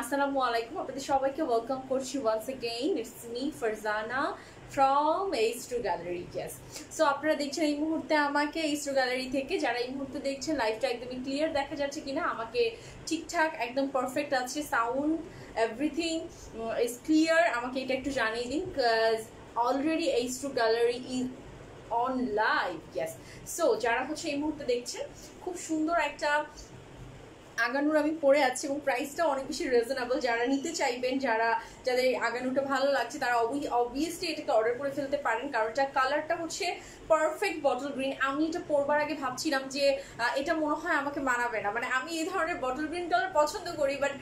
আসসালামু আলাইকুম, আপনাদের সবাইকে ওয়েলকাম করছি once again it's me Farzana from H two gallery yes so আপনারা দেখছেন এই মুহূর্তে আমাকে এইচ টু গ্যালারি থেকে, যারা এই মুহূর্তে দেখছেন লাইফটা একদমই ক্লিয়ার দেখা যাচ্ছে কিনা, আমাকে ঠিকঠাক একদম পারফেক্ট আছে সাউন্ড এভরিথিং ইজ ক্লিয়ার আমাকে এটা একটু জানিয়ে দিন already H two gallery is on live yes so যারা হচ্ছে এই মুহূর্তে দেখছেন, খুব সুন্দর একটা আগানুর আমি পরে আছি এবং প্রাইসটা অনেক বেশি রিজনেবল যারা নিতে চাইবেন, যারা, যাদের আগানুটা ভালো লাগছে, তারা অবভিয়াসলি এটাকে অর্ডার করে ফেলতে পারেন, কারণ এটা কালারটা হচ্ছে পারফেক্ট বটল গ্রিন আমি এটা পরবার আগে ভাবছিলাম যে এটা মনে হয় আমাকে মানাবে না। মানে আমি এই ধরনের বটল গ্রিন কালার পছন্দ করি বাট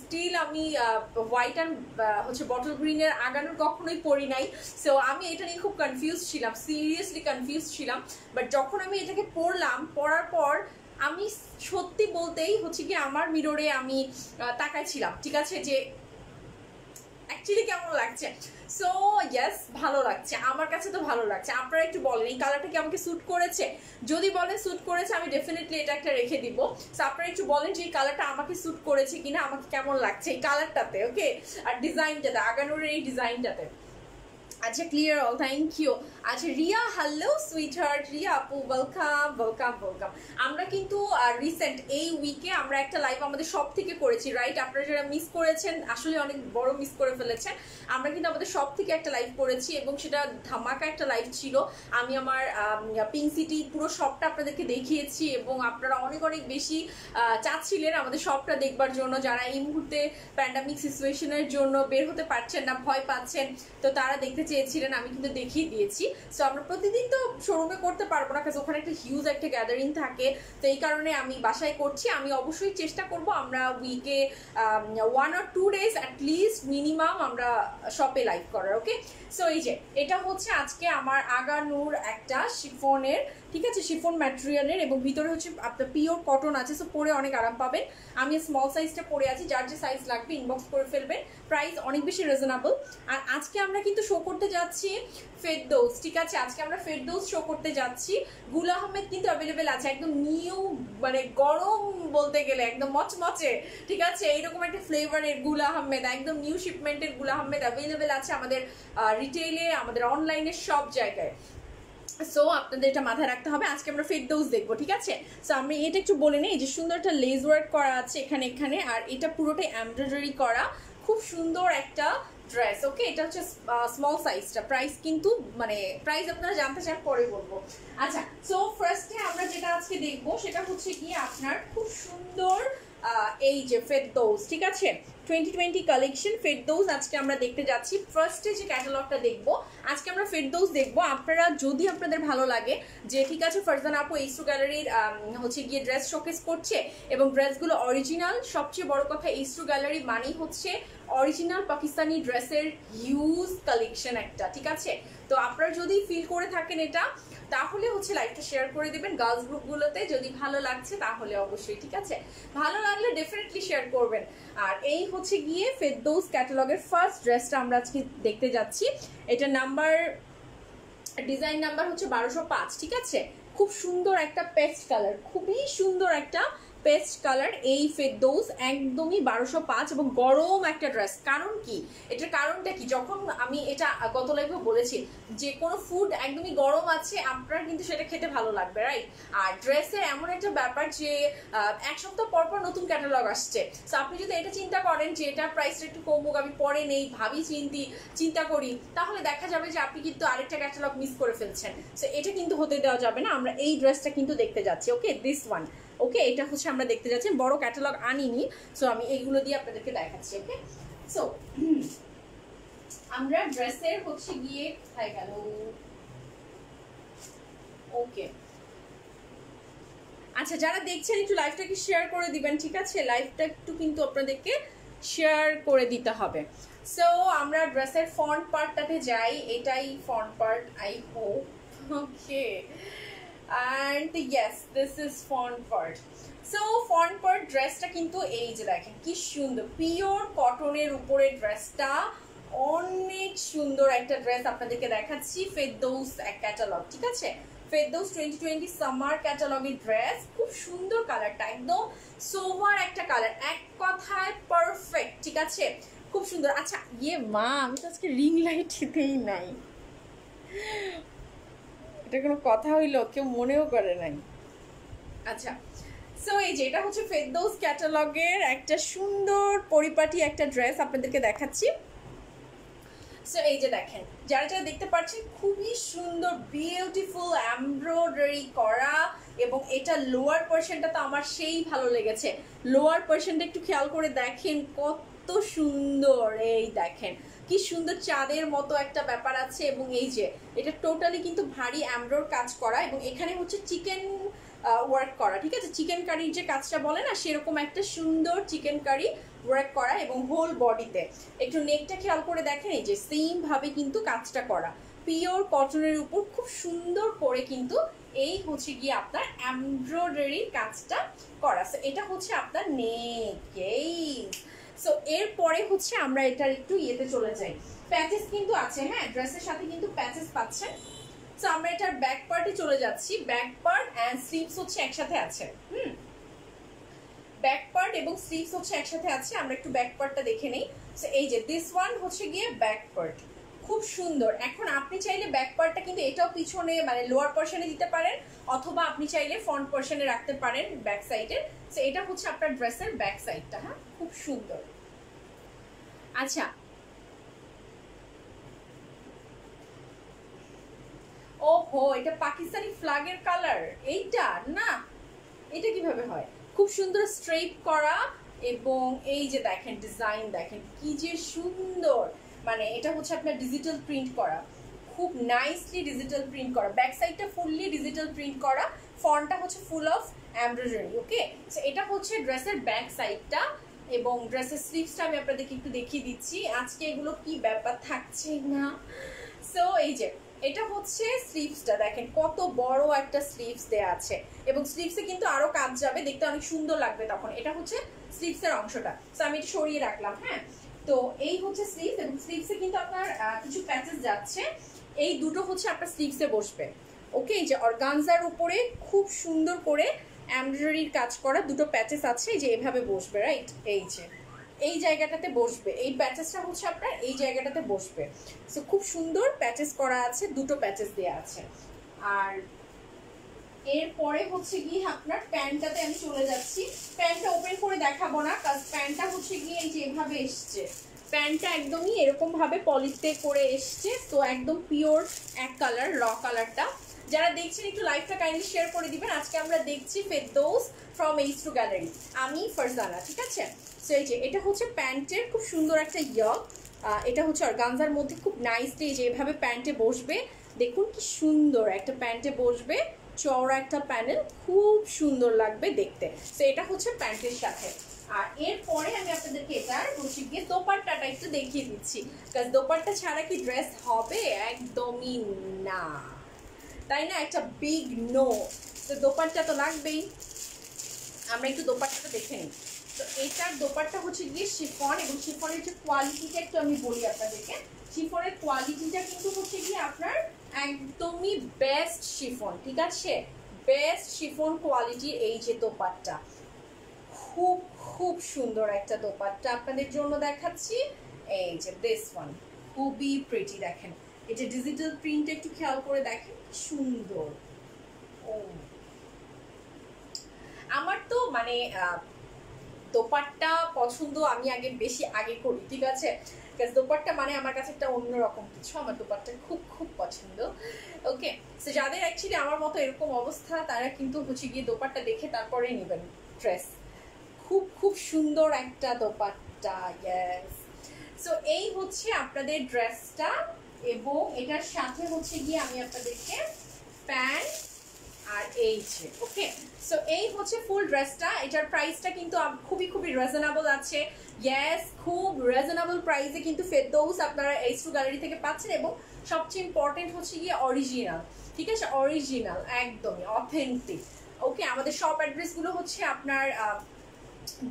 স্টিল আমি হোয়াইট অ্যান্ড হচ্ছে বটল গ্রিনের আগানুর কখনোই পরি নাই। সো আমি এটা নিয়ে খুব কনফিউজ ছিলাম সিরিয়াসলি কনফিউজ ছিলাম। বাট যখন আমি এটাকে পরলাম, পরার পর আমি সত্যি বলতেই হচ্ছে কি আমার মিররে আমি তাকাইছিলাম ঠিক আছে? যে অ্যাকচুয়ালি কেমন লাগছে? সো ইয়েস ভালো লাগছে। আমার কাছে তো ভালো লাগছে। আপনারা একটু বলেন, এই কালারটা কি আমাকে স্যুট করেছে? যদি বলেন স্যুট করেছে, আমি ডেফিনেটলি এটা একটা রেখে দিব। সো আপনারা একটু বলেন যে এই কালারটা আমাকে স্যুট করেছে কিনা, আমাকে কেমন লাগছে এই কালারটাতে ওকে আর ডিজাইনটাতে আগানোর এই ডিজাইনটাতে আচ্ছা ক্লিয়ার অল থ্যাংক ইউ আচ্ছা Riya hello sweetheart Riya আপু ওয়েলকাম ওয়েলকাম ওয়েলকাম আমরা কিন্তু রিসেন্ট এই উইকে আমরা একটা লাইভ আমাদের সব থেকে করেছি রাইট আপনারা যারা মিস করেছেন, আসলে অনেক বড় মিস করে ফেলেছেন, আমরা কিন্তু আমাদের সব থেকে একটা লাইভ করেছি এবং সেটা ধামাকা একটা লাইভ ছিল। আমি আমার পিঙ্ক সিটি পুরো সবটা আপনাদেরকে দেখিয়েছি এবং আপনারা অনেক অনেক বেশি চাচ্ছিলেন আমাদের সবটা দেখবার জন্য। যারা এই মুহূর্তে প্যান্ডামিক সিচুয়েশনের জন্য বের হতে পারছেন না, ভয় পাচ্ছেন, তো তারা দেখতে চেয়েছিলেন, আমি কিন্তু দেখিয়ে দিয়েছি। সো আমরা প্রতিদিন তো শোরুমে করতে পারব না কাজ ওখানে একটা হিউজ একটা গ্যাদারিং থাকে। তো এই কারণে আমি বাসায় করছি। আমি অবশ্যই চেষ্টা করব আমরা উইকে one R two days at least minimum আমরা শপে লাইভ করার ওকে সো এই যে, এটা হচ্ছে আজকে আমার আগানুর একটা শিফনের ঠিক আছে শিফন ম্যাটেরিয়ালের এবং ভিতরে হচ্ছে আপনার পিওর কটন আছে সো পরে অনেক আরাম পাবেন। আমি স্মল সাইজটা পরে আছি, যার যে সাইজ লাগবে ইনবক্স করে ফেলবেন প্রাইস অনেক বেশি রিজনেবল আর আজকে আমরা কিন্তু শো করতে যাচ্ছি ফেরদৌস, ঠিক আছে? আজকে আমরা ফেরদৌস শো করতে যাচ্ছি। গুল আহমেদ কিন্তু অ্যাভেলেবেল আছে, একদম নিউ মানে গরম বলতে গেলে, একদম মচমচে, ঠিক আছে? এইরকম একটা ফ্লেভারের গুল আহমেদ, একদম নিউ শিপমেন্টের গুল আহমেদ অ্যাভেলেবেল আছে আমাদের রিটেইলে আমাদের অনলাইনে সব জায়গায়। সো আপনাদের এটা মাথায় রাখতে হবে। আজকে আমরা ফেরদৌস দেখব, ঠিক আছে? সো আমি এটা একটু বলে নিই যে সুন্দর একটা লেজ ওয়ার্ক করা আছে এখানে এখানে, আর এটা পুরোটাই এমব্রয়ডারি করা। খুব সুন্দর একটা ড্রেস ওকে এটা হচ্ছে স্মল সাইজটা প্রাইস কিন্তু মানে প্রাইস আপনারা জানতে চান পরে বলব। আচ্ছা সো ফার্স্টে আমরা যেটা আজকে দেখব, সেটা হচ্ছে কি আপনার খুব সুন্দর এই যে ফেরদৌস ঠিক আছে? টোয়েন্টি টোয়েন্টি কালেকশন ফেরদৌস আজকে আমরা দেখতে যাচ্ছি। ফার্স্টে যে ক্যাটালগটা দেখব, আজকে আমরা ফেরদৌস দেখব। আপনারা, যদি আপনাদের ভালো লাগে যে, ঠিক আছে, ফারজান আপু এইস্টু গ্যালারির হচ্ছে গিয়ে ড্রেস শোকেস করছে এবং ড্রেসগুলো অরিজিনাল সবচেয়ে বড় কথা এইস্টু গ্যালারি মানেই হচ্ছে অরিজিনাল পাকিস্তানি ড্রেসের হিউজ কালেকশন একটা, ঠিক আছে? তো আপনারা যদি ফিল করে থাকেন এটা তাহলে হচ্ছে লাইভটা শেয়ার করে দেবেন গার্লস গ্রুপগুলোতে যদি ভালো লাগছে, তাহলে অবশ্যই, ঠিক আছে? ভালো লাগলে ডেফিনেটলি শেয়ার করবেন। আর এই হচ্ছে গিয়ে ফেরদৌস ক্যাটালগের ফার্স্ট ড্রেসটা আমরা আজকে দেখতে যাচ্ছি। এটা নাম্বার ডিজাইন নাম্বার হচ্ছে বারোশো পাঁচ, ঠিক আছে? খুব সুন্দর একটা পেস্ট কালার খুবই সুন্দর একটা পেস্ট কালার এই ফেরদৌস একদমই বারোশো পাঁচ এবং গরম একটা ড্রেস কারণ কি? এটার কারণটা কি? যখন আমি এটা গত লাইভে বলেছি যে কোনো ফুড একদমই গরম আছে, আপনার কিন্তু সেটা খেতে ভালো লাগবে রাইট আর ড্রেসের এমন একটা ব্যাপার যে এক সপ্তাহ পর পর নতুন ক্যাটালগ আসছে। সো আপনি যদি এটা চিন্তা করেন যে এটার প্রাইসটা একটু কমুক, আমি পরে নেই, ভাবি চিন্তি, চিন্তা করি, তাহলে দেখা যাবে যে আপনি কিন্তু আরেকটা ক্যাটালগ মিস করে ফেলছেন। সো এটা কিন্তু হতে দেওয়া যাবে না, আমরা এই ড্রেসটা কিন্তু দেখতে যাচ্ছি। ওকে দিস ওয়ান ওকে, এটা হচ্ছে আমরা দেখতে যাচ্ছি, বড় ক্যাটালগ আনিনি সো আমি এইগুলো দিয়ে আপনাদেরকে দেখাচ্ছি ওকে সো আমরা ড্রেসের হচ্ছে গিয়ে গেল ওকে আচ্ছা যারা দেখছেন, একটু লাইভটাকে শেয়ার করে দিবেন, ঠিক আছে? লাইভটা একটু কিন্তু আপনাদেরকে শেয়ার করে দিতে হবে। সো আমরা ড্রেসের ফ্রন্ট পার্টটাতে যাই, এটাই front part I hope okay and yes this is front part so front part ড্রেসটা কিন্তু এই যে দেখেন, কি সুন্দর। পিওর কটনের উপরে ড্রেসটা অনেক সুন্দর একটা ড্রেস আপনাদেরকে দেখাচ্ছি ফেরদৌস এক ক্যাটালগ ঠিক আছে? ফেরদৌস টোয়েন্টি টোয়েন্টি সামার ক্যাটালগের ড্রেস খুব সুন্দর কালারটা একদম সোভার একটা কালার এক কথায় পারফেক্ট ঠিক আছে? খুব সুন্দর। আচ্ছা ইয়ে মা, আমি তো আজকে রিং লাইট দিতেই নাই। এটা কোনো কথা হইল, কেউ মনেও করে নাই। আচ্ছা সো এই যে এটা হচ্ছে ফেরদৌস ক্যাটালগের একটা সুন্দর পরিপাটি একটা ড্রেস আপনাদেরকে দেখাচ্ছি। সো এই যে দেখেন, যারা যারা দেখতে পাচ্ছেন খুবই সুন্দর বিউটিফুল এমব্রয়ডারি করা এবং এটা লোয়ার পোর্শনটা তো আমার সেই ভালো লেগেছে। লোয়ার পোর্শনটা একটু খেয়াল করে দেখেন কত সুন্দর, এই দেখেন। কি সুন্দর চাঁদের মতো একটা ব্যাপার আছে এবং এই যে, এটা টোটালি কিন্তু ভারী এমব্রয়ড কাজ করা এবং এখানে হচ্ছে চিকেন ওয়ার্ক করা, ঠিক আছে? চিকেন কারির যে কাজটা বলে না, সেরকম একটা সুন্দর চিকেন কারি ওয়ার্ক করা এবং হোল বডিতে একটু নেকটা খেয়াল করে দেখেন, এই যে সেম ভাবে কিন্তু কাজটা করা। পিওর কটনের উপর খুব সুন্দর করে কিন্তু এই হচ্ছে গিয়ে আপনার এমব্রয়ডারি কাজটা করা। এটা হচ্ছে আপনার নেক এই। সো এরপরে হচ্ছে আমরা এটার একটু ইয়েতে চলে যাই। প্যাচেস কিন্তু আছে হ্যাঁ? ড্রেসের সাথে কিন্তু প্যাচেস পাচ্ছেন সো আমরা এটার ব্যাক পার্টে চলে যাচ্ছি। ব্যাক পার্ট অ্যান্ড স্লিভস হচ্ছে একসাথে আছে। হুম? ব্যাক পার্ট এবং স্লিভস হচ্ছে একসাথে আছে। আমরা একটু ব্যাক পার্টটা দেখে নিই। সো এই যে দিস ওয়ান হচ্ছে গিয়ে ব্যাক পার্ট খুব সুন্দর। এখন আপনি চাইলে ব্যাক পার্টটা কিন্তু এটাও পিছনে মানে লোয়ার পোর্শনে দিতে পারেন, অথবা আপনি চাইলে ফ্রন্ট পোর্শনে রাখতে পারেন ব্যাক সাইডে সো এটা হচ্ছে আপনার ড্রেসের ব্যাক সাইডটা হ্যাঁ? খুব সুন্দর। আচ্ছা। ওহো, এটা পাকিস্তানি ফ্ল্যাগের কালার এইটা? না। এটা কীভাবে হয়? খুব সুন্দর স্ট্রেপ করা এবং এই যে দেখেন ডিজাইন দেখেন, কি যে সুন্দর। মানে এটা হচ্ছে আপনার ডিজিটাল প্রিন্ট করা। খুব নাইসলি ডিজিটাল প্রিন্ট করা। ব্যাক সাইডটা ফুললি ডিজিটাল প্রিন্ট করা। ফন্টটা হচ্ছে ফুল অফ এমব্রয়ডারি ওকে এটা হচ্ছে ড্রেসের ব্যাক সাইডটা এবং ড্রেসের স্লিভসটা আমি আপনাদেরকে একটু দেখিয়ে দিচ্ছি। আজকে এগুলো কি ব্যাপার থাকছে না? সো এই যে, এটা হচ্ছে স্লিভসটা দেখেন, কত বড় একটা স্লিভস দেয়া আছে। এবং স্লিভসে কিন্তু আরও কাজ যাবে। দেখতে অনেক সুন্দর লাগবে তখন। এটা হচ্ছে স্লিভসের অংশটা। সো আমি সরিয়ে রাখলাম হ্যাঁ? তো এই হচ্ছে স্লিভস এবং স্লিভসে কিন্তু আপনার কিছু প্যাচেস যাচ্ছে। এই দুটো হচ্ছে আপনার স্লিভসে বসবে। ওকে এই যে অর্গানজার উপরে খুব সুন্দর করে এমব্রয়ডারির কাজ করা দুটো প্যাচেস আছে যে এভাবে বসবে রাইট এই যে, এই জায়গাটাতে বসবে। এই প্যাচেসটা হচ্ছে আপনার এই জায়গাটাতে বসবে। সো খুব সুন্দর প্যাচেস করা আছে, দুটো প্যাচেস দেওয়া আছে। আর এরপরে হচ্ছে গিয়ে আপনার প্যান্টটাতে আমি চলে যাচ্ছি। প্যান্টটা ওপেন করে দেখাবো না কাজ প্যান্টটা হচ্ছে গিয়ে এই যে এভাবে এসছে। প্যান্টটা একদমই এরকম ভাবে পলিতে করে এসছে, তো একদম পিওর এক কালার র কালারটা যারা দেখছেন একটু লাইভটা কাইন্ডলি শেয়ার করে দিবেন। আজকে আমরা দেখছি Ferdous from H two gallery আমি ফারজানা, ঠিক আছে? সো এই যে, এটা হচ্ছে প্যান্টের খুব সুন্দর একটা ইয়ক এটা হচ্ছে অর্গানজার মধ্যে খুব নাইসলি যে এভাবে প্যান্টে বসবে। দেখুন কি সুন্দর একটা প্যান্টে বসবে। চওড়া একটা প্যানেল, খুব সুন্দর লাগবে দেখতে। তো এটা হচ্ছে প্যান্টের সাথে। আর এরপরে আমি আপনাদেরকে এটার হচ্ছে গিয়ে দোপাট্টাটা একটু দেখিয়ে দিচ্ছি। কারণ দোপাট্টা ছাড়া কি ড্রেস হবে? একদমই না। তাই না? একটা বিগ নো তো দোপাট্টা তো লাগবেই। আমরা একটু দোপাট্টাটা দেখে নিই। তো এটার দোপাট্টা হচ্ছে গিয়ে শিফন এবং শিফনের যে কোয়ালিটিটা একটু আমি বলি আপনাদেরকে। শিফনের কোয়ালিটিটা কিন্তু হচ্ছে গিয়ে আপনার একদমই বেস্ট শিফন ঠিক আছে? বেস্ট শিফন কোয়ালিটি এই যে দোপাট্টা। খুব খুব সুন্দর একটা দোপাট্টা আপনাদের জন্য দেখাচ্ছি। এই যে দিস ওয়ান খুবই প্রিটি দেখেন। এটা ডিজিটাল প্রিন্ট একটু খেয়াল করে দেখেন সুন্দর। ও। আমার তো মানে দোপাট্টা পছন্দ আমি আগে বেশি আগে করি, ঠিক আছে? দোপাট্টা মানে আমার কাছে একটা অন্যরকম কিছু, আমার দোপাট্টা খুব খুব পছন্দ। ওকে তো যাদের অ্যাকচুয়ালি আমার মতো এরকম অবস্থা, তারা কিন্তু হচ্ছে গিয়ে দোপাট্টা দেখে তারপরে নেবেন ড্রেস খুব খুব সুন্দর একটা দোপাট্টা ইয়েস সো এই হচ্ছে আপনাদের ড্রেসটা এবং এটার সাথে হচ্ছে গিয়ে আমি আপনাদেরকে প্যান্ট আর এই যে ওকে সো এই হচ্ছে ফুল ড্রেসটা এটার প্রাইসটা কিন্তু খুবই খুবই রিজনেবল আছে। ইয়েস খুব রিজনেবল প্রাইসে কিন্তু ফেরদৌস আপনারা এইচ টু গ্যালারি থেকে পাচ্ছেন এবং সবচেয়ে ইম্পর্টেন্ট হচ্ছে গিয়ে অরিজিনাল ঠিক আছে? অরিজিনাল একদমই অথেন্টিক ওকে আমাদের শপ অ্যাড্রেসগুলো হচ্ছে আপনার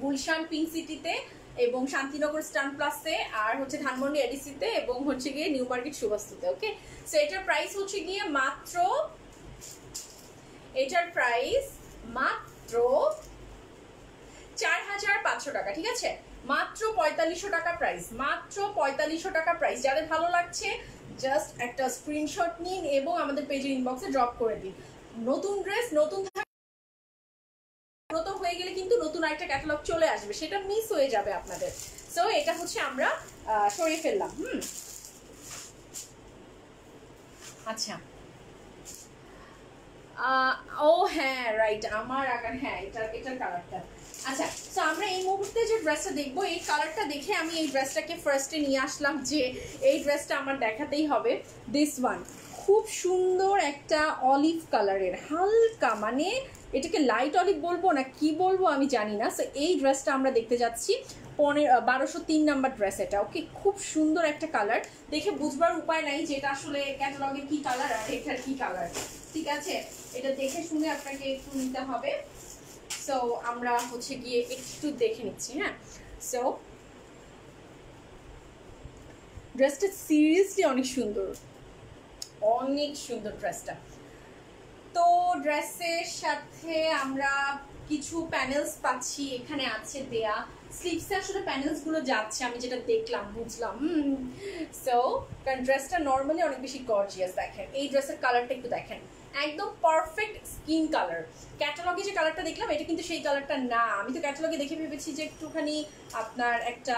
গুলশান পিঙ্ক সিটিতে এবং শান্তিনগর স্টান প্লাসে আর হচ্ছে ধানমন্ডি এডিসিতে এবং হচ্ছে গিয়ে নিউ মার্কেট সুবাস্তুতে ওকে সো এটার প্রাইস হচ্ছে গিয়ে মাত্র এটার প্রাইস মাত্র চার হাজার পাঁচশো টাকা, ঠিক আছে? মাত্র পঁয়তাল্লিশশো টাকা প্রাইস মাত্র পঁয়তাল্লিশশো টাকা প্রাইস যাদের ভালো লাগছে জাস্ট একটা স্ক্রিনশট নিন এবং আমাদের পেজের ইনবক্সে ড্রপ করে দিন। নতুন ড্রেস নতুন নতুন হয়ে গেলে কিন্তু নতুন একটা ক্যাটালগ চলে আসবে। সেটা মিস হয়ে যাবে আপনাদের। সো এটা হচ্ছে আমরা সরিয়ে ফেললাম, হুম? আচ্ছা। ও হ্যাঁ রাইট আমার আকার হ্যাঁ এটা, এটার কালারটা আচ্ছা তো আমরা এই মুহূর্তে যে ড্রেসটা দেখব, এই কালারটা দেখে আমি এই ড্রেসটাকে ফার্স্টে নিয়ে আসলাম যে এই ড্রেসটা আমার দেখাতেই হবে দিস ওয়ান খুব সুন্দর একটা অলিভ কালারের হালকা মানে এটাকে লাইট অলিভ বলব না কি বলব আমি জানি না। সো এই ড্রেসটা আমরা দেখতে যাচ্ছি। পনেরো বারোশো তিন নাম্বার ড্রেস এটা ওকে খুব সুন্দর একটা কালার দেখে বুঝবার উপায় নাই যে এটা আসলে ক্যাটালগের কি কালার আর এটার কি কালার ঠিক আছে? এটা দেখে শুনে আপনাকে একটু নিতে হবে। সো আমরা হচ্ছে গিয়ে একটু দেখে নিচ্ছি হ্যাঁ? সো ড্রেসটা সিরিয়াসলি অনেক সুন্দর। অনেক সুন্দর ড্রেসটা তো ড্রেসের সাথে আমরা কিছু প্যানেলস পাচ্ছি, এখানে আছে দেয়া। স্লিপসে আসলে প্যানেলসগুলো যাচ্ছে, আমি যেটা দেখলাম, বুঝলাম সো কারণ ড্রেসটা নর্মালি অনেক বেশি গর্জিয়াস দেখেন। এই ড্রেসের কালারটা একটু দেখেন। একদম পারফেক্ট স্কিন কালার ক্যাটালগে যে কালারটা দেখলাম, এটা কিন্তু সেই কালারটা না। আমি তো ক্যাটালগে দেখে ভেবেছি যে একটুখানি আপনার একটা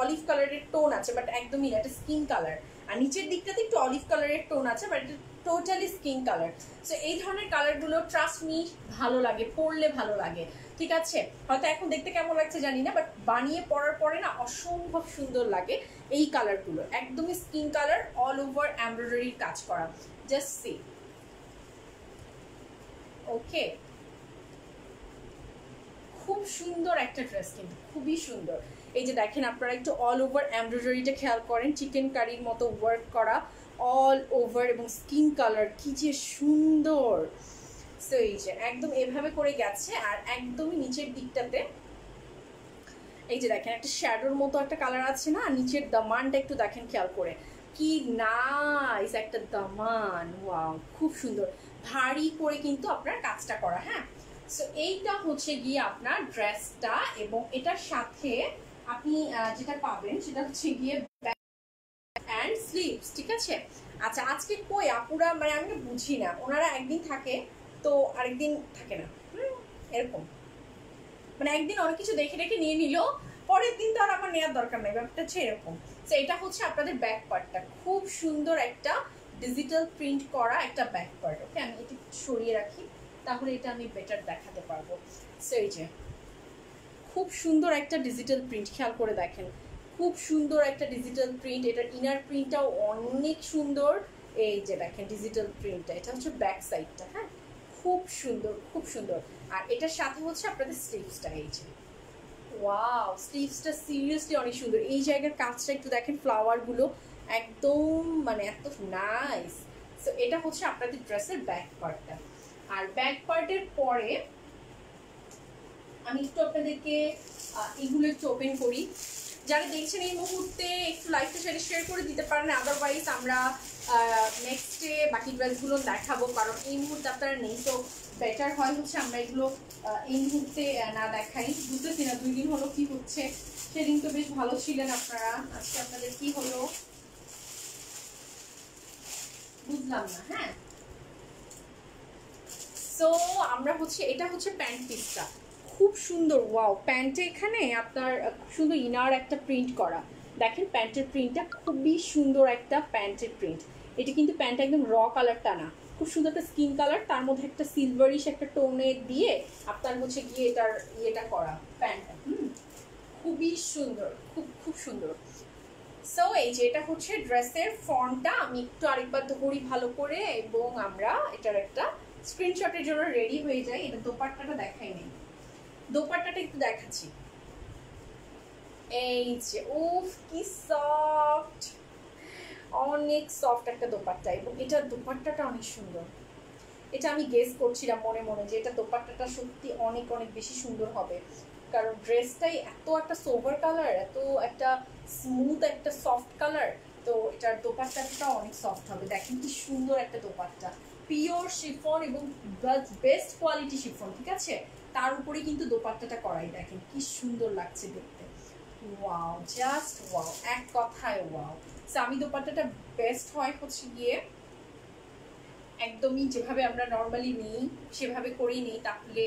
অলিভ কালারের টোন আছে বাট একদমই না, এটা স্কিন কালার আর নিচের দিকটাতে একটু অলিভ কালারের টোন আছে but totally skin colour so এই ধরনের কালারগুলো ট্রাস্ট মি ভালো লাগে, পরলে ভালো লাগে। ঠিক আছে? হয়তো এখন দেখতে কেমন লাগছে জানি না বাট বানিয়ে পরার পরে না অসম্ভব সুন্দর লাগে এই কালারগুলো একদমই স্কিন কালার অল ওভার এমব্রয়ডারির কাজ করা। Just see okay. খুব সুন্দর একটা ড্রেস কিন্তু, খুবই সুন্দর। এই যে দেখেন আপনারা একটু অল ওভার এমব্রয়ডারিটা খেয়াল করেন চিকেন কারির মতো ওয়ার্ক করা অল ওভার এবং স্কিন কালার কি যে সুন্দর। সো এই যে একদম এভাবে করে গেছে আর একদমই নিচের দিকটাতে, এই যে দেখেন একটা শ্যাডোর মতো একটা কালার আছে না নিচের দামানটা একটু দেখেন খেয়াল করে। কি নাইস একটা দামান ওয়াও খুব সুন্দর। ভারী করে কিন্তু আপনার কাজটা করা হ্যাঁ? সো এইটা হচ্ছে গিয়ে আপনার ড্রেসটা এবং এটার সাথে আপনি যেটা পাবেন সেটা হচ্ছে গিয়ে অ্যান্ড স্লিভস ঠিক আছে? আচ্ছা আজকে কই আপুরা মানে আমি বুঝি না, ওনারা একদিন থাকে, তো আরেকদিন থাকে না। এরকম। মানে একদিন অনেক কিছু দেখে রেখে নিয়ে নিল, পরের দিন তো আর আমার নেওয়ার দরকার নেই, ব্যাপারটা হচ্ছে এরকম। তো এটা হচ্ছে আপনাদের ব্যাক পার্টটা খুব সুন্দর একটা ডিজিটাল প্রিন্ট করা একটা ব্যাক পার্ট ওকে আমি এটি সরিয়ে রাখি, তাহলে এটা আমি বেটার দেখাতে পারব। সো এই যে, খুব সুন্দর একটা ডিজিটাল প্রিন্ট খেয়াল করে দেখেন। খুব সুন্দর একটা ডিজিটাল প্রিন্ট এটার ইনার প্রিন্টটাও অনেক সুন্দর। এই যে দেখেন ডিজিটাল প্রিন্টটা এটা হচ্ছে ব্যাক সাইডটা হ্যাঁ? খুব সুন্দর খুব সুন্দর। আর এটার সাথে হচ্ছে আপনাদের স্লিভসটা এই যে। ওয়াও স্লিভসটা সিরিয়াসলি অনেক সুন্দর। এই জায়গার কাজটা একটু দেখেন ফ্লাওয়ারগুলো একদম মানে এত নাইস সো এটা হচ্ছে আপনাদের ড্রেসের ব্যাক পার্টটা আর ব্যাক পার্টের পরে আমি একটু আপনাদেরকে এগুলো একটু ওপেন করি। যারা দেখছেন এই মুহূর্তে একটু লাইফটা সাথে শেয়ার করে দিতে পারেন আদারওয়াইজ আমরা নেক্সটে বাকি ড্রেসগুলো দেখাবো, কারণ এই মুহূর্তে আপনারা নেই, তো বেটার হয় হচ্ছে আমরা এগুলো এই মুহূর্তে না দেখাই। বুঝতেছি না, দুই দিন হলো কি হচ্ছে। সেদিন তো বেশ ভালো ছিলেন আপনারা। আজকে আপনাদের কি হলো? বুঝলাম না হ্যাঁ? সো আমরা হচ্ছে, এটা হচ্ছে প্যান্ট পিসটা। খুব সুন্দর, ওয়াও। প্যান্টে এখানে আপনার সুন্দর ইনার একটা প্রিন্ট করা। দেখেন, প্যান্টের প্রিন্টটা খুবই সুন্দর একটা প্যান্টের প্রিন্ট। এটা কিন্তু প্যান্টটা একদম র কালারটা না। খুব সুন্দর একটা স্কিন কালার তার মধ্যে একটা সিলভারিশ একটা টোনে দিয়ে আপনার হচ্ছে গিয়ে এটার ইয়েটা করা প্যান্টটা হুম, খুবই সুন্দর, খুব খুব সুন্দর। সো এই যে এটা হচ্ছে ড্রেসের ফর্মটা আমি একটু আরেকবার ধরি ভালো করে, এবং আমরা এটার একটা স্ক্রিনশটের জন্য রেডি হয়ে যাই। এটা দোপাট্টাটা দেখাই নেই। দোপাট্টাটা একটু দেখাচ্ছি। এই যে, উফ, কি সফট অনেক সফট একটা দোপাট্টা এবং এটা দোপাট্টাটা অনেক সুন্দর। এটা আমি গেস করছিলাম মনে মনে যে এটা দোপাট্টাটা সত্যি অনেক অনেক বেশি সুন্দর হবে। কারণ ড্রেসটাই এত একটা সোভার কালার এত একটা স্মুথ একটা সফট কালার তো এটার দোপাট্টাটা অনেক সফট হবে। দেখেন কি সুন্দর একটা দোপাট্টা। পিওর শিফন এবং বেস্ট কোয়ালিটি শিফন ঠিক আছে? তার উপরে কিন্তু দোপাট্টাটা করাই। দেখেন কি সুন্দর লাগছে দেখতে। ওয়াও জাস্ট ওয়াও এক কথায় ওয়াও সামি দোপাট্টাটা বেস্ট হয় হচ্ছে গিয়ে একদমই যেভাবে আমরা নর্মালি নিই, সেভাবে করেই নিই তাহলে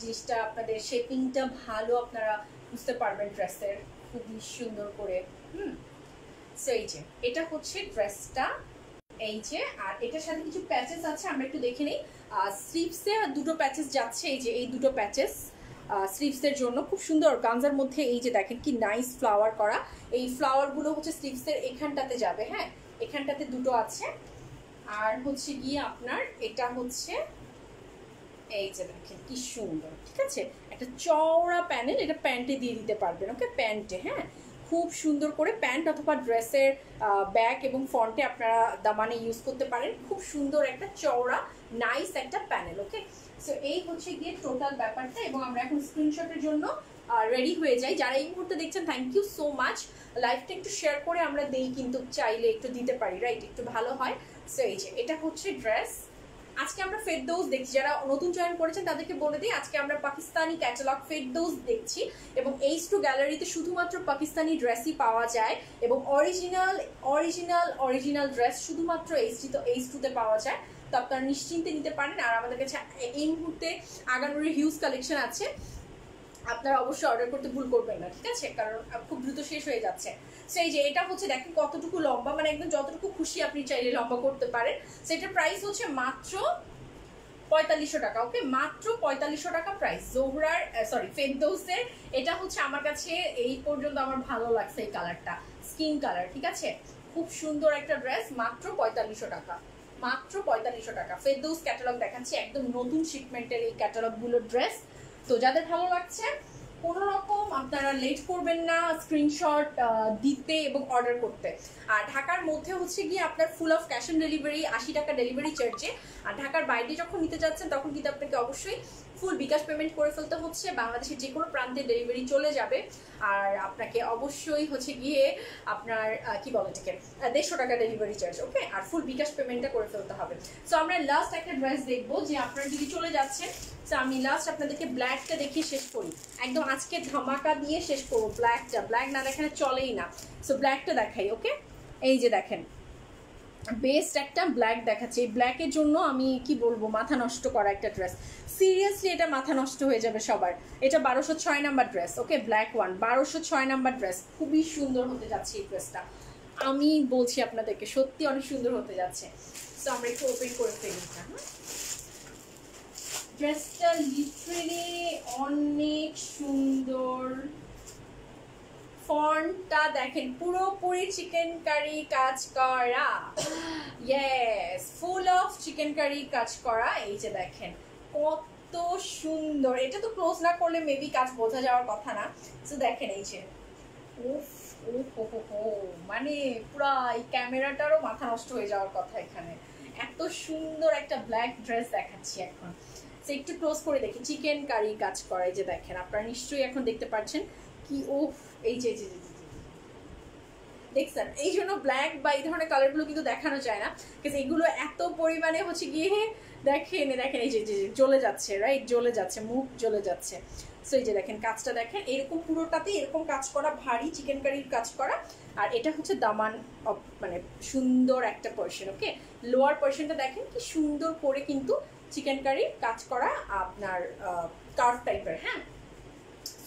জিনিসটা আপনাদের শেপিংটা ভালো আপনারা বুঝতে পারবেন ড্রেসের খুবই সুন্দর করে, হুম? এই যে, এটা হচ্ছে ড্রেসটা এই যে, আর এটার সাথে কিছু প্যাচেস আছে, আমরা একটু দেখে নিই। স্লিভসে দুটো প্যাচেস যাচ্ছে, এই যে, এই দুটো প্যাচেস স্লিভসের জন্য। খুব সুন্দর গাঞ্জার মধ্যে এই যে দেখেন কি নাইস ফ্লাওয়ার করা। এই ফ্লাওয়ারগুলো হচ্ছে স্লিভসের এখানটাতে যাবে হ্যাঁ? এখানটাতে দুটো আছে। আর হচ্ছে গিয়ে আপনার এটা হচ্ছে এই যে দেখেন কি সুন্দর, ঠিক আছে? একটা চওড়া প্যানেল এটা প্যান্টে দিয়ে দিতে পারবেন ওকে প্যান্টে হ্যাঁ? খুব সুন্দর করে প্যান্ট অথবা ড্রেসের ব্যাগ এবং ফ্রন্টে আপনারা দামানে ইউজ করতে পারেন। খুব সুন্দর একটা চওড়া নাইস একটা প্যানেল ওকে সো এই হচ্ছে গিয়ে টোটাল ব্যাপারটা এবং আমরা এখন স্ক্রিনশটের জন্য রেডি হয়ে যাই। যারা এই মুহূর্তে দেখছেন থ্যাংক ইউ সো মাচ লাইফটা একটু শেয়ার করে আমরা দেই, কিন্তু চাইলে একটু দিতে পারি রাইট একটু ভালো হয়। সো এই যে, এটা হচ্ছে ড্রেস আজকে আমরা ফেরদৌস দেখছি। যারা নতুন জয়েন করেছেন, তাদেরকে বলে দিই, আজকে আমরা পাকিস্তানি ক্যাটালগ ফেরদৌস দেখছি এবং এইচ টু গ্যালারিতে শুধুমাত্র পাকিস্তানি ড্রেসই পাওয়া যায় এবং অরিজিনাল অরিজিনাল অরিজিনাল ড্রেস শুধুমাত্র এইচ তো এইচ টুতে পাওয়া যায়। তো আপনারা নিশ্চিন্তে নিতে পারেন। আর আমাদের কাছে এই মুহূর্তে আগানোর হিউজ কালেকশন আছে। আপনারা অবশ্যই অর্ডার করতে ভুল করবেন না, ঠিক আছে? কারণ খুব দ্রুত শেষ হয়ে যাচ্ছে। সেই যে এটা হচ্ছে দেখেন কতটুকু লম্বা মানে একদম যতটুকু খুশি আপনি চাইলে লম্বা করতে পারেন। সেটার প্রাইস হচ্ছে মাত্র পঁয়তাল্লিশশো টাকা ওকে মাত্র পঁয়তাল্লিশশো টাকা প্রাইস জোহরার সরি ফেরদৌসের, এটা হচ্ছে আমার কাছে এই পর্যন্ত আমার ভালো লাগছে এই কালারটা স্কিন কালার ঠিক আছে? খুব সুন্দর একটা ড্রেস মাত্র পঁয়তাল্লিশশো টাকা, মাত্র পঁয়তাল্লিশশো টাকা। ফেরদৌস ক্যাটালগ দেখাচ্ছি, একদম নতুন শিপমেন্টের এই ক্যাটালগুলো ড্রেস তো যাদের ভালো লাগছে কোনো রকম আপনারা লেট করবেন না স্ক্রিনশট দিতে এবং অর্ডার করতে। আর ঢাকার মধ্যে হচ্ছে গিয়ে আপনার full of cash on delivery আশি টাকা ডেলিভারি চার্জে আর ঢাকার বাইরে যখন নিতে যাচ্ছেন, তখন কিন্তু আপনাকে অবশ্যই ফুল বিকাশ পেমেন্ট করে ফেলতে হচ্ছে, বাংলাদেশের যে কোনো প্রান্তে ডেলিভারি চলে যাবে। আর আপনাকে অবশ্যই হচ্ছে গিয়ে আপনার কি বলে এটাকে? দেড়শো টাকা ডেলিভারি চার্জ ওকে আর ফুল বিকাশ পেমেন্টটা করে ফেলতে হবে। সো আমরা লাস্ট একটা ড্রেস দেখব যে আপনার যদি চলে যাচ্ছে তো আমি লাস্ট আপনাদেরকে ব্ল্যাকটা দেখিয়ে শেষ করি। একদম আজকে ধামাকা দিয়ে শেষ করব ব্ল্যাকটা ব্ল্যাক না দেখালে চলেই না। সো ব্ল্যাকটা দেখাই ওকে এই যে দেখেন। বেস্ট একটা ব্ল্যাক দেখাচ্ছে। এই ব্ল্যাকের জন্য আমি কি বলব, মাথা নষ্ট করা একটা ড্রেস। সিরিয়াসলি এটা মাথা নষ্ট হয়ে যাবে সবার। এটা বারোশো ছয় number dress, okay? Black one, বারোশো ছয় নাম্বার ড্রেস। খুবই সুন্দর হতে যাচ্ছে এই ড্রেসটা। আমি বলছি আপনাদেরকে, সত্যি অনেক সুন্দর হতে যাচ্ছে। সো আমরা একটু ওপেন করে ফেলি। হ্যাঁ ড্রেসটা লিটারেলি অনেক সুন্দর। ফন্টটা দেখেন, পুরোপুরি চিকেন কারি কাজ করা। Yes full of chikankari কাজ করা। এই যে দেখেন, কত সুন্দর। এটা তো ক্লোজ না করলে মেবি কাজ বোঝা যাওয়ার কথা না। তো দেখেন এই যে, উফ মানে পুরা এই ক্যামেরাটারও মাথা নষ্ট হয়ে যাওয়ার কথা এখানে। এত সুন্দর একটা ব্ল্যাক ড্রেস দেখাচ্ছি এখন। সে একটু ক্লোজ করে দেখি চিকেন কারি কাজ করে। যে দেখেন, আপনারা নিশ্চয়ই এখন দেখতে পাচ্ছেন। কি ও এই যে যে দেখছেন এই জন্য ব্ল্যাক বা এই ধরনের কালারগুলো কিন্তু দেখানো যায় না। কিন্তু এগুলো এত পরিমাণে হচ্ছে গিয়ে, দেখেন দেখেন, এই যে জ্বলে যাচ্ছে রাইট জ্বলে যাচ্ছে, মুখ জ্বলে যাচ্ছে। সো এই যে, দেখেন, কাজটা দেখেন, এরকম পুরোটাতে এরকম কাজ করা, ভারী চিকেন কারির কাজ করা। আর এটা হচ্ছে দামান মানে সুন্দর একটা পোর্শন ওকে লোয়ার পোর্শনটা দেখেন, কি সুন্দর করে কিন্তু চিকেন কারির কাজ করা আপনার কার্ভ টাইপের হ্যাঁ?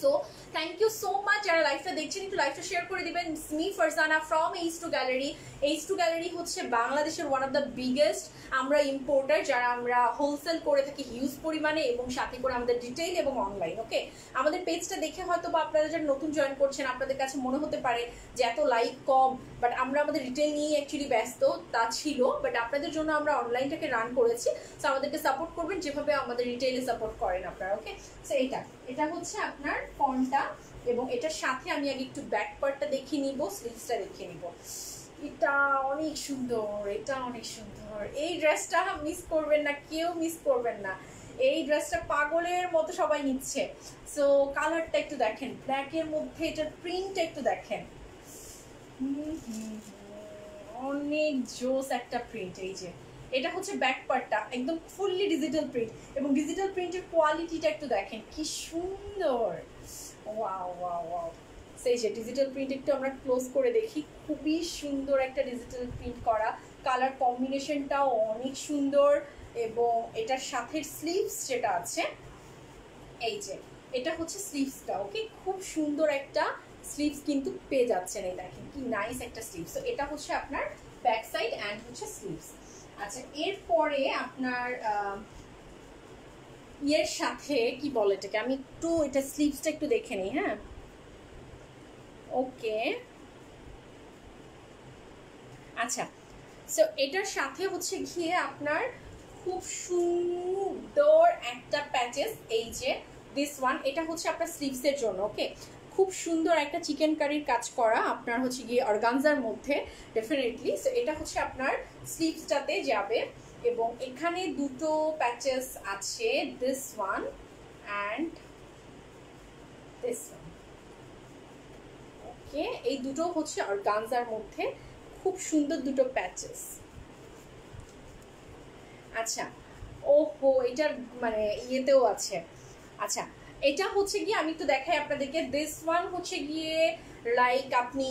So thank you so much যারা লাইফটা দেখছেন, একটু লাইফটা শেয়ার করে দিবেন. স্মি Farzana from H two gallery H two gallery হচ্ছে বাংলাদেশের ওয়ান অফ দ্য বিগেস্ট আমরা ইম্পোর্টার যারা আমরা হোলসেল করে থাকি হিউজ পরিমাণে এবং সাথে করে আমাদের ডিটেইল এবং অনলাইন ওকে আমাদের পেজটা দেখে হয়তো বা আপনারা যারা নতুন জয়েন করছেন, আপনাদের কাছে মনে হতে পারে যে এত লাইক কম বাট আমরা আমাদের রিটেল নিয়ে অ্যাকচুয়ালি ব্যস্ত, তা ছিল বাট আপনাদের জন্য আমরা অনলাইনটাকে রান করেছি। সো আমাদেরকে সাপোর্ট করবেন যেভাবে আমাদের রিটেইলে সাপোর্ট করেন আপনারা ওকে সো এটা এটা হচ্ছে আপনার ফর্মটা এবং এটার সাথে আমি আগে একটু ব্যাক পার্টটা দেখিয়ে নিব স্লিভসটা দেখিয়ে নিব। এটা অনেক সুন্দর, এটা অনেক সুন্দর। এই ড্রেসটা মিস করবেন না, কেউ মিস করবেন না। এই ড্রেসটা পাগলের মতো সবাই নিচ্ছে। সো কালারটা একটু দেখেন ব্ল্যাকের মধ্যে এটার প্রিন্টটা একটু দেখেন। অনেক জোস একটা প্রিন্ট এই যে। এটা হচ্ছে ব্যাক পার্টটা একদম ফুললি ডিজিটাল প্রিন্ট এবং ডিজিটাল প্রিন্টের কোয়ালিটিটা একটু দেখেন, কি সুন্দর। ওয়াও ওয়াও ওয়াও সেই যে ডিজিটাল প্রিন্ট একটু আমরা ক্লোজ করে দেখি। খুবই সুন্দর একটা ডিজিটাল প্রিন্ট করা। কালার কম্বিনেশনটাও অনেক সুন্দর এবং এটার সাথে স্লিভস যেটা আছে, এই যে, এটা হচ্ছে স্লিভসটা ওকে খুব সুন্দর একটা স্লিভস কিন্তু পেয়ে যাচ্ছেন এই দেখেন, কি নাইস একটা স্লিভস তো এটা হচ্ছে আপনার ব্যাক সাইড অ্যান্ড হচ্ছে স্লিভস আচ্ছা এরপরে আপনার ইয়ের সাথে, কি বলে এটাকে? আমি একটু এটা স্লিভসটা একটু দেখে নিই হ্যাঁ? ওকে। আচ্ছা সো এটার সাথে হচ্ছে গিয়ে আপনার খুব সুন্দর একটা প্যাচেস এই যে দিস ওয়ান এটা হচ্ছে আপনার স্লিভসের জন্য ওকে খুব সুন্দর একটা চিকেন কারির কাজ করা আপনার হচ্ছে গিয়ে অর্গানজার মধ্যে ডেফিনেটলি সো এটা হচ্ছে আপনার স্লিভসটাতে যাবে। এবং এখানে দুটো প্যাচেস আছে this one and this one okay এই দুটো হচ্ছে অর্গানজার মধ্যে খুব সুন্দর দুটো প্যাচেস আচ্ছা ওহো, এটার মানে ইয়েতেও আছে। আচ্ছা এটা হচ্ছে গিয়ে আমি একটু দেখাই আপনাদেরকে। দিস ওয়ান হচ্ছে গিয়ে লাইক আপনি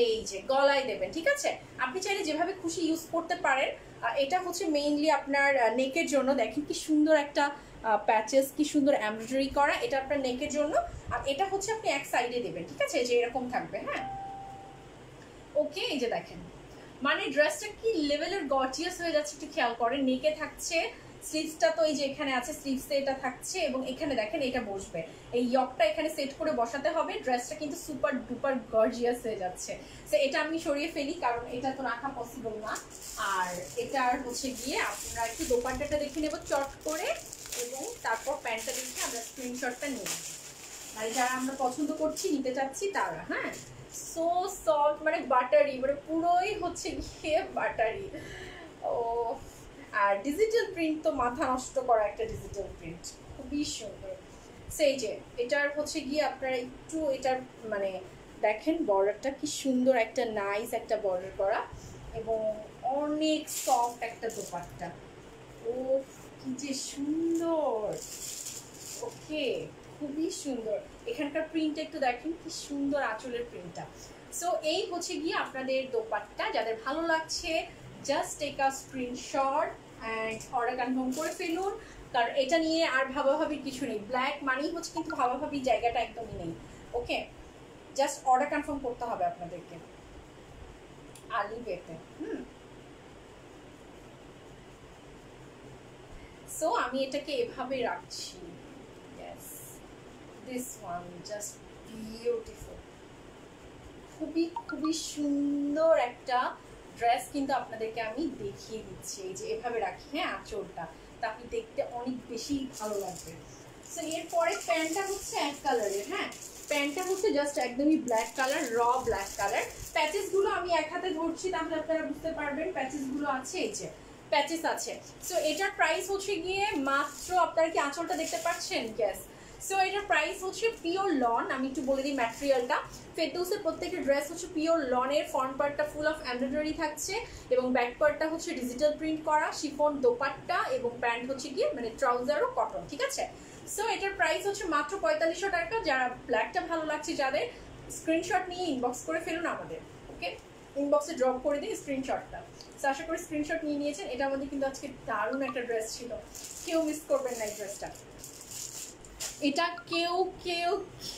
এই যে গলায় দেবেন, ঠিক আছে? আপনি চাইলে যেভাবে খুশি ইউজ করতে পারেন এটা হচ্ছে মেইনলি আপনার নেকের জন্য। দেখেন কি সুন্দর একটা প্যাচেস কি সুন্দর এমব্রয়ডারি করা, এটা আপনার নেকের জন্য। আর এটা হচ্ছে আপনি এক সাইডে দেবেন, ঠিক আছে? যে এরকম থাকবে হ্যাঁ? ওকে এই যে দেখেন। মানে ড্রেসটা কি লেভেলের গর্জিয়াস হয়ে যাচ্ছে একটু খেয়াল করেন। নেকে থাকছে স্লিভসটা তো এই যে এখানে আছে স্লিভসে এটা থাকছে এবং এখানে দেখেন এটা বসবে। এই ইয়কটা এখানে সেট করে বসাতে হবে ড্রেসটা কিন্তু সুপার ডুপার গর্জিয়াস হয়ে যাচ্ছে। সো এটা আমি সরিয়ে ফেলি, কারণ এটা তো রাখা পসিবল না। আর এটার হচ্ছে গিয়ে আপনারা একটু দোপাট্টাটা দেখে নেব, চট করে, এবং তারপর প্যান্টটা দেখে আমরা স্ক্রিনশটটা নিয়ে মানে যারা আমরা পছন্দ করছি, নিতে চাচ্ছি, তারা হ্যাঁ? সো সফট মানে বাটারি মানে পুরোই হচ্ছে গিয়ে বাটারি ও আর ডিজিটাল প্রিন্ট তো মাথা নষ্ট করা একটা ডিজিটাল প্রিন্ট খুবই সুন্দর। সেই যে, এটার হচ্ছে গিয়ে আপনারা একটু এটার মানে দেখেন বর্ডারটা কি সুন্দর একটা নাইস একটা বর্ডার করা এবং অনেক সফট একটা দোপাট্টা। ও কি যে সুন্দর। ওকে, খুবই সুন্দর। এখানকার প্রিন্ট একটু দেখেন কি সুন্দর আঁচলের প্রিন্টটা সো এই হচ্ছে গিয়ে আপনাদের দোপাট্টা। যাদের ভালো লাগছে just take a screenshot order confirm করে ফেলুন। কারণ এটা নিয়ে আর ভাবাভাবির কিছু নেই। ব্ল্যাক মানেই হচ্ছে কিন্তু ভাবাভাবির জায়গাটা একদমই নেই। ওকে জাস্ট অর্ডার কনফার্ম করতে হবে আপনাদেরকে। আলি পেতে সো আমি এটাকে এভাবে রাখছি। দিস ওয়ান জাস্ট বিউটিফুল খুবই খুবই সুন্দর একটা ড্রেস কিন্তু আপনাদেরকে আমি দেখিয়ে দিচ্ছি, এই যে এভাবে রাখি হ্যাঁ আঁচলটা। তা আপনি দেখতে অনেক বেশি ভালো লাগবে। সো এরপরে প্যান্টটা হচ্ছে এক কালারের হ্যাঁ। প্যান্টটা হচ্ছে জাস্ট একদমই black colour or black colour প্যাচেসগুলো আমি এক হাতে ধরছি তাহলে আপনারা বুঝতে পারবেন প্যাচেসগুলো আছে এই যে প্যাচেস আছে। সো এটার প্রাইস হচ্ছে গিয়ে মাত্র, আপনারা কি আঁচলটা দেখতে পাচ্ছেন? গ্যাস সো এটার প্রাইস হচ্ছে পিওর লন আমি একটু বলে দিই ম্যাটেরিয়ালটা ফেরদৌসের প্রত্যেকটা ড্রেস হচ্ছে পিওর লনের ফ্রন্ট পার্টটা ফুল অফ এমব্রয়ডারি থাকছে এবং ব্যাক পার্টটা হচ্ছে ডিজিটাল প্রিন্ট করা শিফন দোপাট্টা এবং প্যান্ট হচ্ছে গিয়ে মানে ট্রাউজারও কটন ঠিক আছে? সো এটার প্রাইস হচ্ছে মাত্র পঁয়তাল্লিশশো টাকা। যারা ব্ল্যাকটা ভালো লাগছে যাদের স্ক্রিনশট নিয়ে ইনবক্স করে ফেলুন আমাদের ওকে ইনবক্সে ড্রপ করে দিই স্ক্রিনশটটা সো আশা করি স্ক্রিনশট নিয়ে নিয়েছেন। এটা আমাদের কিন্তু আজকে দারুণ একটা ড্রেস ছিল। কেউ মিস করবেন না এই ড্রেসটা এটা কেউ কেউ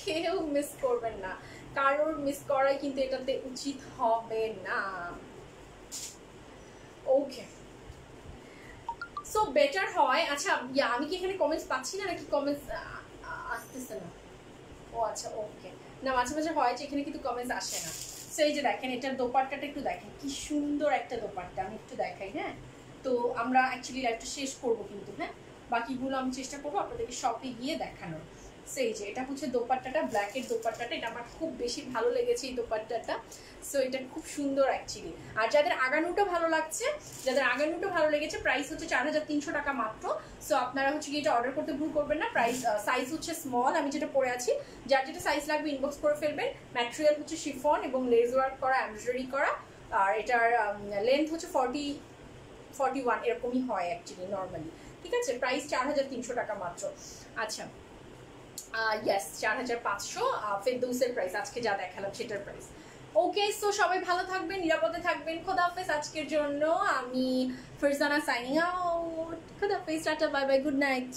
কেউ মিস করবেন না। কারোর মিস করাই কিন্তু এটাতে উচিত হবে না। ওকে সো বেটার হয় আচ্ছা আমি কি এখানে কমেন্টস পাচ্ছি না নাকি কমেন্টস আসতেছে না? ও আচ্ছা ওকে না, মাঝে মাঝে হয় যে এখানে কিন্তু কমেন্টস আসে না। সো এই যে দেখেন, এটার দোপাট্টাটা একটু দেখেন। কি সুন্দর একটা দোপাট্টা, আমি একটু দেখাই হ্যাঁ? তো আমরা অ্যাকচুয়ালি লাইভটা শেষ করব কিন্তু হ্যাঁ? বাকিগুলো আমি চেষ্টা করব আপনাদেরকে শপে গিয়ে দেখানোর। সো এই যে, এটা হচ্ছে দোপাট্টাটা ব্ল্যাকের দোপাট্টাটা, এটা আমার খুব বেশি ভালো লেগেছে এই দোপাট্টাটা। সো এটা খুব সুন্দর অ্যাকচুয়ালি আর যাদের আগানুটা ভালো লাগছে, যাদের আগানুটা ভালো লেগেছে প্রাইস হচ্ছে চার হাজার তিনশো টাকা মাত্র। সো আপনারা হচ্ছে কি এটা অর্ডার করতে ভুল করবেন না। প্রাইস সাইজ হচ্ছে স্মল আমি যেটা পরে আছি। যার যেটা সাইজ লাগবে ইনবক্স করে ফেলবেন। ম্যাটেরিয়াল হচ্ছে শিফন এবং লেজ ওয়ার্ক করা এমব্রয়ডারি করা। আর এটার লেন্থ হচ্ছে ফর্টি ফর্টি ওয়ান এরকমই হয় অ্যাকচুয়ালি নর্মালি ঠিক আছে? প্রাইস চার হাজার তিনশো টাকা মাত্র। আচ্ছা। ইয়েস চার হাজার পাঁচশো ফেরদৌসের প্রাইস আজকে যা দেখালাম সেটার প্রাইস ওকে সো সবাই ভালো থাকবেন, নিরাপদে থাকবেন। খোদাফেজ আজকের জন্য। আমি Farzana signing out খোদাফেজ tata bye bye good night